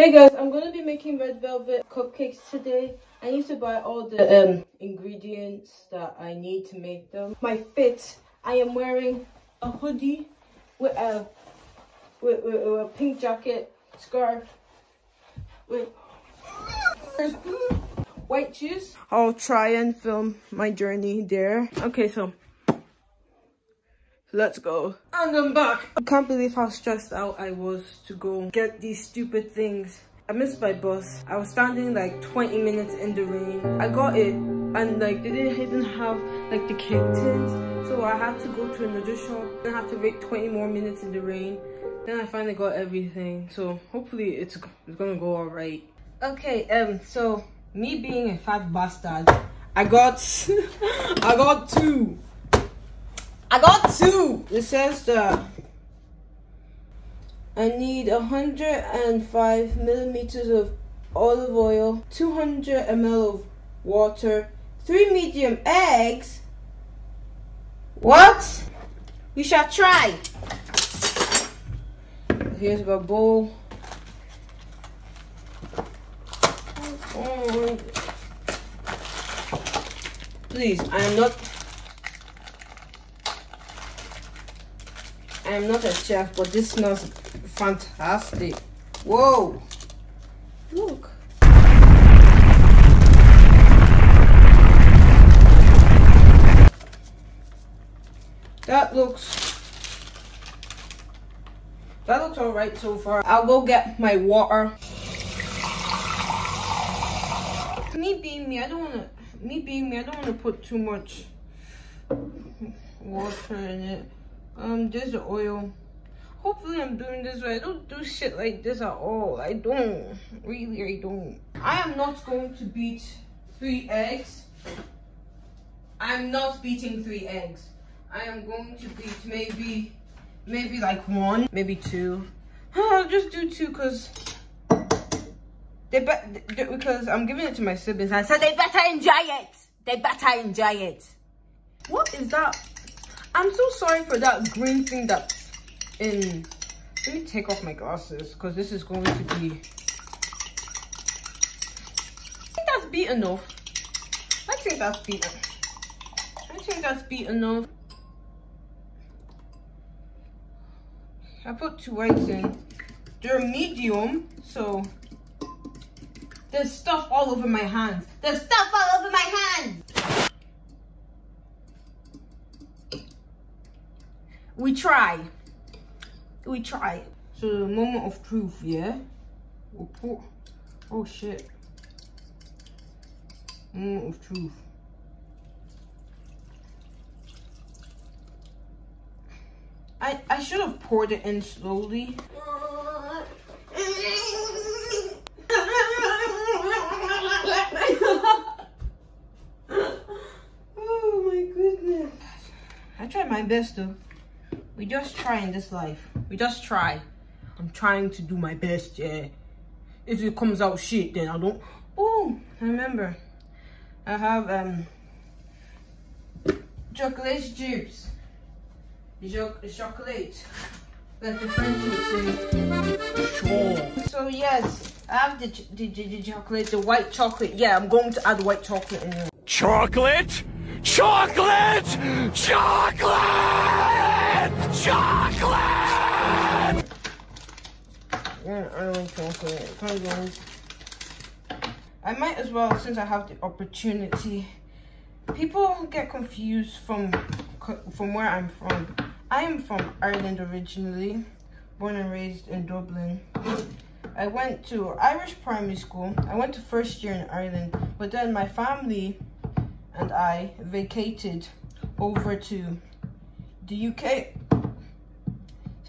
Hey guys, I'm gonna be making red velvet cupcakes today. I need to buy all the um, ingredients that I need to make them. My fit, I am wearing a hoodie with a with, with, with a pink jacket, scarf, with white shoes. I'll try and film my journey there. Okay, so let's go. And I'm back. I can't believe how stressed out I was to go get these stupid things. I missed my bus. I was standing like 20 minutes in the rain. I got it and like they didn't even have like the cake tins. So I had to go to another shop. Then I had to wait 20 more minutes in the rain. Then I finally got everything. So hopefully it's, it's gonna go all right. Okay, um, so me being a fat bastard, I got, I got two. I got two. It says that I need 105 millimeters of olive oil, 200 ml of water, three medium eggs. What? We shall try. Here's my bowl. Please, I am not I am not a chef, but this smells fantastic. Whoa! Look. That looks that looks alright so far. I'll go get my water. Me being me, I don't wanna me being me, I don't wanna put too much water in it. Um, the oil. Hopefully I'm doing this right. I don't do shit like this at all. I don't. Really, I don't. I am not going to beat three eggs. I'm not beating three eggs. I am going to beat maybe, maybe like one, maybe two. I'll just do two because they bet because I'm giving it to my siblings. I said they better enjoy it. They better enjoy it. What is that? I'm so sorry for that green thing that in let me take off my glasses because this is going to be I think that's beat enough. I think that's beat I think that's beat enough. I put two eggs in. They're medium, so there's stuff all over my hands. There's stuff all over my hands. We try. We try. So the moment of truth, yeah? We'll put, oh shit. Moment of truth. I, I should have poured it in slowly. oh my goodness. I tried my best though we just try in this life. We just try. I'm trying to do my best yeah. If it comes out shit then i don't. Oh i remember. I have um chocolate chips. The, chocolate. Like the french would say sure. So yes i have the, the, the, the chocolate the white chocolate. Yeah i'm going to add white chocolate in there Chocolate? chocolate? Chocolate chocolate chocolate! Yeah, I like chocolate. I might as well, since I have the opportunity. People get confused from from where I'm from. I am from Ireland originally, born and raised in Dublin. I went to Irish primary school. I went to first year in Ireland, but then my family and I vacated over to the UK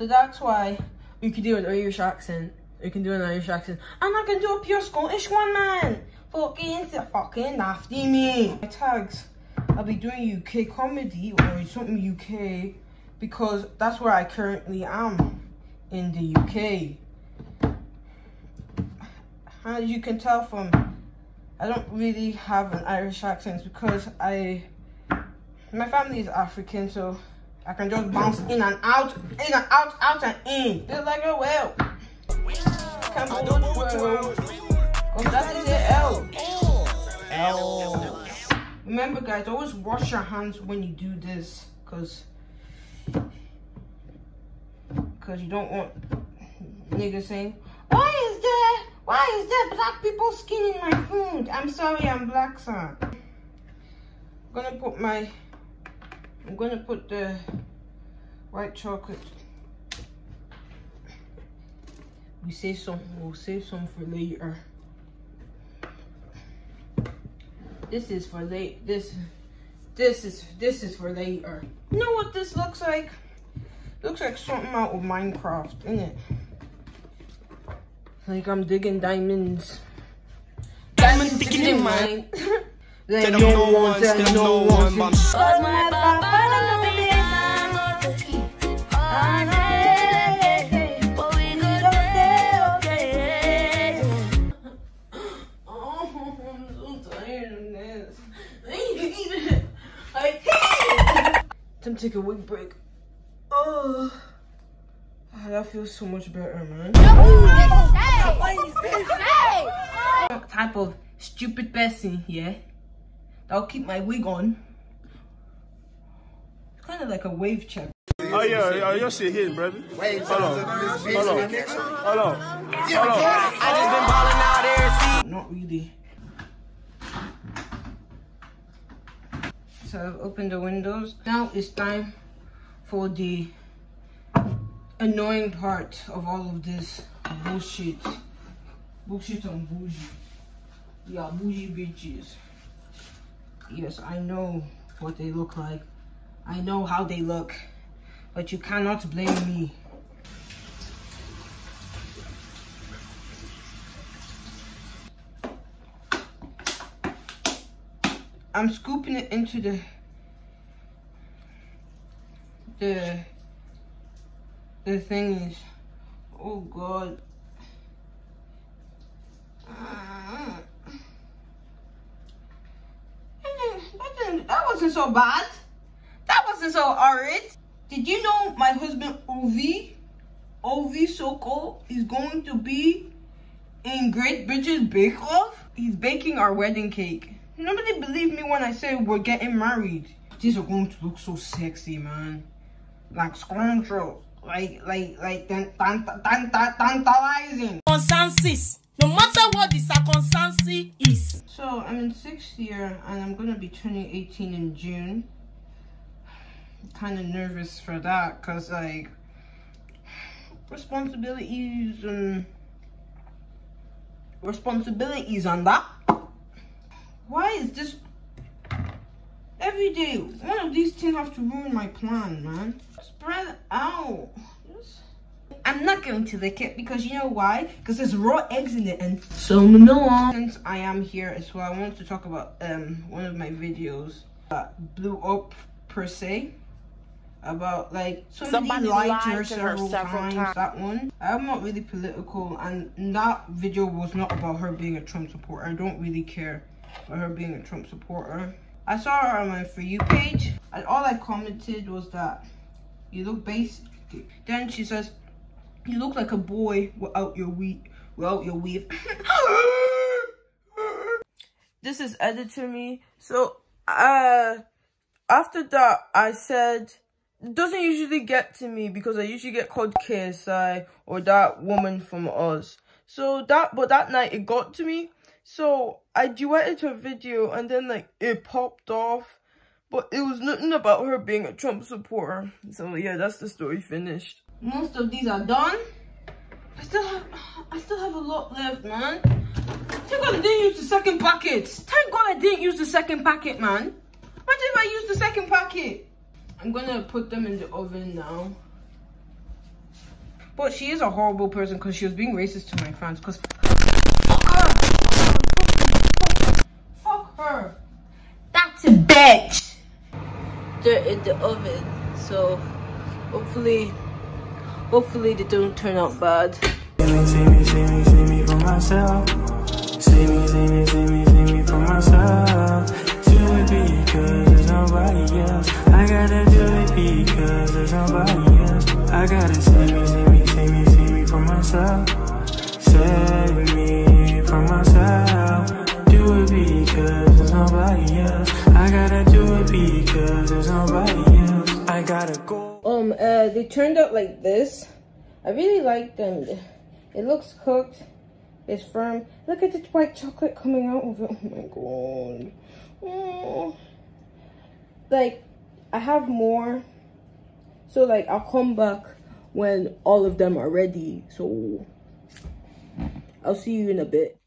so that's why you can do an Irish accent. You can do an Irish accent. And I can do a pure Scottish one, man. Fucking, fucking nasty me. My tags, I'll be doing UK comedy or something UK because that's where I currently am in the UK. As you can tell from, I don't really have an Irish accent because I, my family is African, so I can just bounce in and out, in and out, out and in. Just like a whale. Campbell World. Cause that is the L. L. Remember guys, always wash your hands when you do this. Cause Cause you don't want niggas saying, why is there why is there black people skin in my food? I'm sorry, I'm black, sir. I'm gonna put my, I'm gonna put the white chocolate. We save some, we'll save some for later. This is for late, this, this is, this is for later. You know what this looks like? Looks like something out of Minecraft, isn't it? Like I'm digging diamonds. Diamonds digging in mine. Let no one say no one. Cause my papa know me. Oh, I'm so tired of this. I hate it. I hate. Time to take a wig break. Oh, Ah, that feels so much better, man. What type of stupid person, yeah? That'll keep my wig on. It's kind of like a wave check. Oh yeah, yeah, your shit hit, brother. Wait, Hold on. Hold on. Hold on. Hold on. I just been balling out there. Not really. So I've opened the windows. Now it's time for the annoying part of all of this bullshit. Bullshit on bougie. Yeah, bougie bitches. Yes, I know what they look like. I know how they look. But you cannot blame me. I'm scooping it into the the the thing is oh god Ah. That didn't- that didn't- that wasn't so bad that wasn't so alright did you know my husband Ovie Ovie Soko is going to be in Great British Bake Off he's baking our wedding cake Nobody believed me when I said we're getting married. These are going to look so sexy, man. Like scoundrels. Like, like, like, tan, tan, tan, tan, tantalizing. circumstances. No matter what the So, I'm in sixth year and I'm to be turning 18 in June. kind of nervous for that because, like, responsibilities and responsibilities on that. Why is this every day? One of these things have to ruin my plan, man. Spread out. I'm not going to lick it because you know why? Because there's raw eggs in it and so on. Since I am here as well, I wanted to talk about um one of my videos that blew up per se about like somebody, lied, lied to her to her several, several times. times. That one. I'm not really political, and that video was not about her being a Trump supporter. I don't really care about her being a Trump supporter. I saw her on my for you page, and all I commented was that you look basic. Then she says, "You look like a boy without your weave, without your weave." this is edited to me. So, uh, after that, I said, it doesn't usually get to me because I usually get called KSI or that woman from Oz. So that, but that night it got to me. So I duetted her video and then like it popped off. But it was nothing about her being a Trump supporter. So yeah, that's the story finished. Most of these are done. I still have, I still have a lot left, man. Thank God I didn't use the second packet. Thank God I didn't use the second packet, man. Imagine if I used the second packet. I'm gonna put them in the oven now. But she is a horrible person because she was being racist to my fans. Because fuck her. Fuck her. That's a bitch. They're in the oven, so hopefully, hopefully they don't turn out bad. See me, see me, see me, for myself. See me, see me, see me, see me for myself. Do it because there's nobody else. I gotta do it because there's nobody else. I gotta see me, see me, see me, see me for myself. save me from myself. Do it because there's nobody else. I gotta do it because there's nobody else. I gotta go. Um, uh, they turned out like this. I really like them. It looks cooked. It's firm. Look at the white chocolate coming out of it. Oh my god. Oh. Like, I have more. So, like, I'll come back when all of them are ready. So, I'll see you in a bit.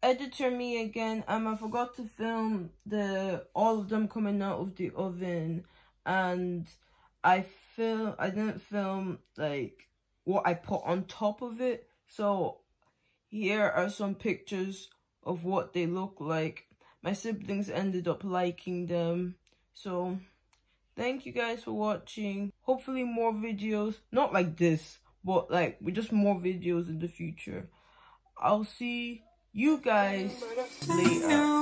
Editor me again. Um, I forgot to film the all of them coming out of the oven, and I film. I didn't film like what I put on top of it. So here are some pictures of what they look like. My siblings ended up liking them. So thank you guys for watching. Hopefully more videos. Not like this, but like with just more videos in the future. I'll see you guys later.